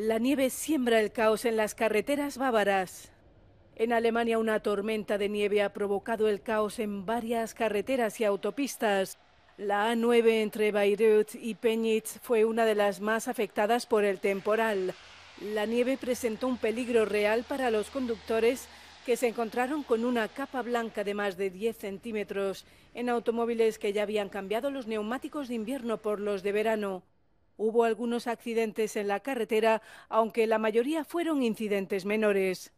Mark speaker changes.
Speaker 1: La nieve siembra el caos en las carreteras bávaras. En Alemania una tormenta de nieve ha provocado el caos en varias carreteras y autopistas. La A9 entre Bayreuth y Pegnitz fue una de las más afectadas por el temporal. La nieve presentó un peligro real para los conductores que se encontraron con una capa blanca de más de 10 centímetros en automóviles que ya habían cambiado los neumáticos de invierno por los de verano. Hubo algunos accidentes en la carretera, aunque la mayoría fueron incidentes menores.